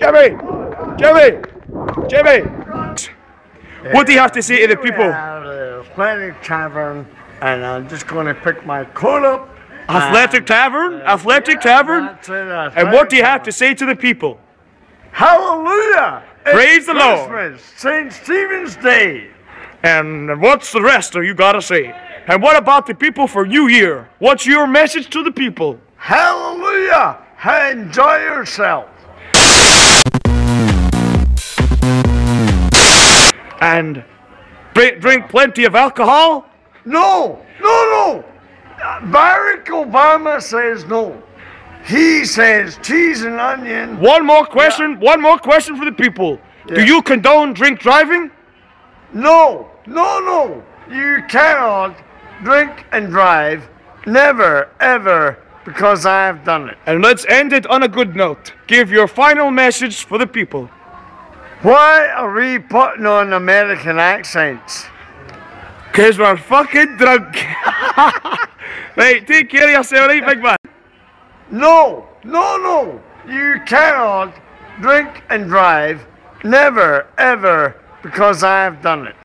Jimmy! Jimmy! Jimmy! What do you have to say to the people? Athletic uh, Tavern, and I'm just going to pick my coat up. Athletic Tavern? Uh, Athletic Tavern? That's it, And what do you have to say to the people? Hallelujah! It's Praise the Lord. St. Stephen's Day. And what's the rest of you gotta say? And what about the people for New Year? What's your message to the people? Hallelujah! Enjoy yourself. And drink, drink plenty of alcohol? No, no, no. Barack Obama says no. He says cheese and onion. One more question, one more question for the people. Do you condone drink driving? No, no, no. You cannot drink and drive. Never, ever, because I have done it. And let's end it on a good note. Give your final message for the people. Why are we putting on American accents? Cause we're fucking drunk. right, take care of yourself, right, big man? No, no, no. You cannot drink and drive. Never, ever, because I have done it.